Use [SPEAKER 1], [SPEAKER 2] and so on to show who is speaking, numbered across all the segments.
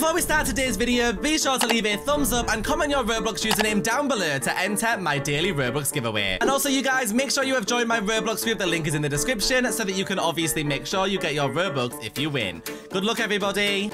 [SPEAKER 1] Before we start today's video, be sure to leave a thumbs up and comment your Roblox username down below to enter my daily Roblox giveaway. And also you guys, make sure you have joined my Roblox group, the link is in the description, so that you can obviously make sure you get your Robux if you win. Good luck everybody!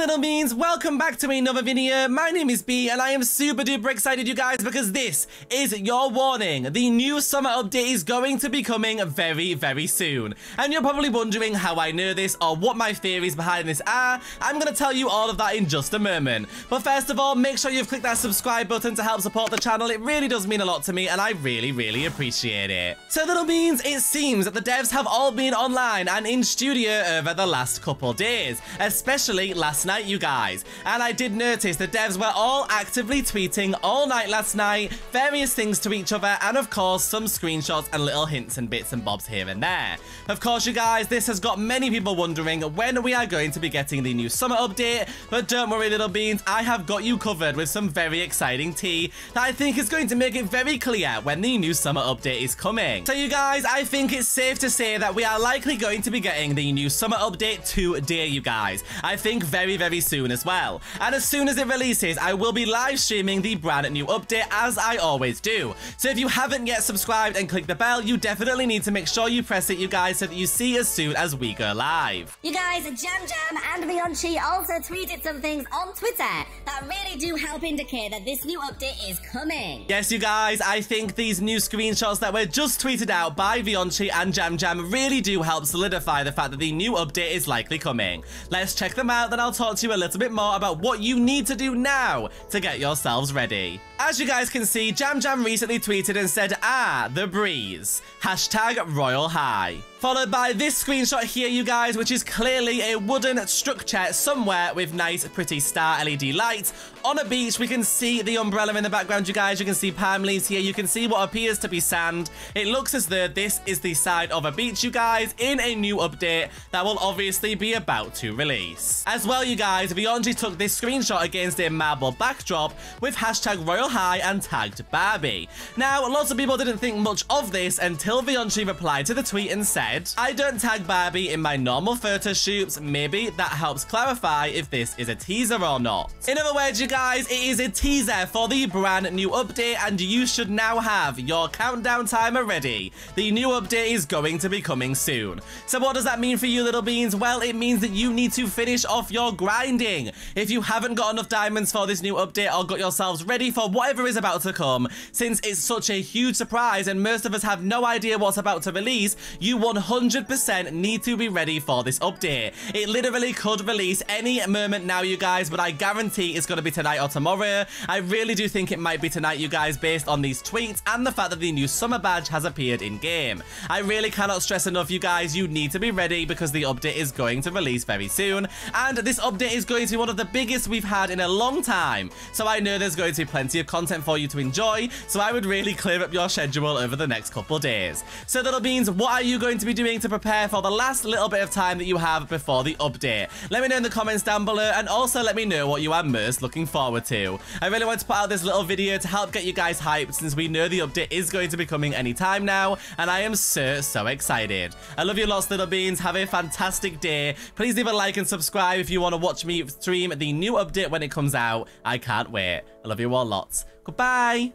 [SPEAKER 1] Little beans, welcome back to another video. My name is Bea and I am super duper excited you guys because this is your warning. The new summer update is going to be coming very, very soon. And you're probably wondering how I know this or what my theories behind this are. I'm going to tell you all of that in just a moment. But first of all, make sure you've clicked that subscribe button to help support the channel. It really does mean a lot to me and I really, really appreciate it. So little beans, it seems that the devs have all been online and in studio over the last couple days, especially last last night, you guys. And I did notice the devs were all actively tweeting all night last night, various things to each other, and of course, some screenshots and little hints and bits and bobs here and there. Of course, you guys, this has got many people wondering when we are going to be getting the new summer update, but don't worry, little beans, I have got you covered with some very exciting tea that I think is going to make it very clear when the new summer update is coming. So you guys, I think it's safe to say that we are likely going to be getting the new summer update today, you guys. I think very very, soon as well. And as soon as it releases, I will be live streaming the brand new update as I always do. So if you haven't yet subscribed and clicked the bell, you definitely need to make sure you press it, you guys, so that you see as soon as we go live.
[SPEAKER 2] You guys, Jam Jam and Vyonchi also tweeted some things on Twitter that really do help indicate that this new update is coming.
[SPEAKER 1] Yes, you guys, I think these new screenshots that were just tweeted out by Vyonchi and Jam Jam really do help solidify the fact that the new update is likely coming. Let's check them out, then I'll talk to you a little bit more about what you need to do now to get yourselves ready. As you guys can see, Jam Jam recently tweeted and said, ah, the breeze. Hashtag Royale High. Followed by this screenshot here, you guys, which is clearly a wooden structure somewhere with nice, pretty star LED lights. On a beach, we can see the umbrella in the background, you guys. You can see palm leaves here. You can see what appears to be sand. It looks as though this is the side of a beach, you guys, in a new update that will obviously be about to release. As well, you guys, Vyonchi took this screenshot against a marble backdrop with hashtag Royale High and tagged Barbie. Now, lots of people didn't think much of this until Vyonchi replied to the tweet and said, I don't tag Barbie in my normal photo shoots. Maybe that helps clarify if this is a teaser or not. In other words, you guys, it is a teaser for the brand new update and you should now have your countdown timer ready. The new update is going to be coming soon. So what does that mean for you little beans? Well, it means that you need to finish off your grinding. If you haven't got enough diamonds for this new update or got yourselves ready for whatever is about to come, since it's such a huge surprise and most of us have no idea what's about to release, you 100% need to be ready for this update. It literally could release any moment now, you guys, but I guarantee it's going to be tonight or tomorrow. I really do think it might be tonight, you guys, based on these tweets and the fact that the new summer badge has appeared in-game. I really cannot stress enough, you guys, you need to be ready because the update is going to release very soon, and this update is going to be one of the biggest we've had in a long time, so I know there's going to be plenty of content for you to enjoy, so I would really clear up your schedule over the next couple days. So little beans, what are you going to be doing to prepare for the last little bit of time that you have before the update? Let me know in the comments down below and also let me know what you are most looking forward to. I really want to put out this little video to help get you guys hyped since we know the update is going to be coming anytime now and I am so, so excited. I love you lots little beans. Have a fantastic day. Please leave a like and subscribe if you want to watch me stream the new update when it comes out. I can't wait. I love you all lots. Goodbye.